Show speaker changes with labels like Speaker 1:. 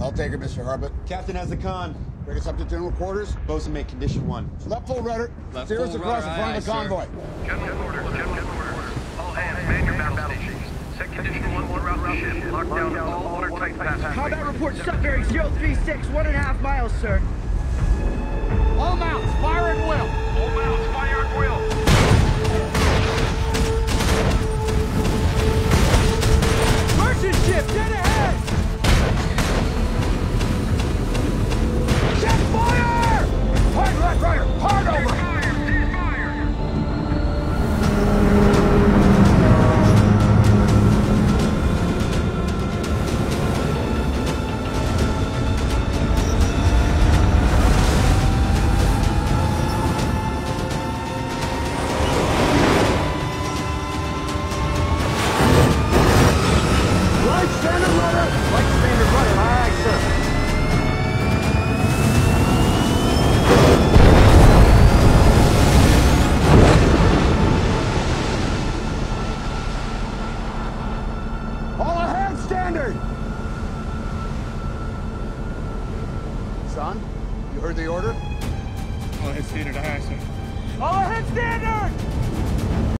Speaker 1: I'll take it, Mr. Harbut.
Speaker 2: Captain has the con.
Speaker 1: Bring us up to general quarters.
Speaker 2: Bosun make condition one.
Speaker 1: Left full rudder.
Speaker 2: Left
Speaker 1: Steer us
Speaker 2: full
Speaker 1: across
Speaker 2: rudder,
Speaker 1: the front
Speaker 2: aye,
Speaker 1: of the
Speaker 2: aye,
Speaker 1: convoy.
Speaker 3: General orders, general orders. All hands, man your battle stations. Set condition one throughout the ship. Lock down all watertight passageways.
Speaker 4: Combat report subbearing 036, one and a half miles, sir.
Speaker 1: All mounts, fire Son, you heard the order?
Speaker 5: All ahead standard, aye, sir.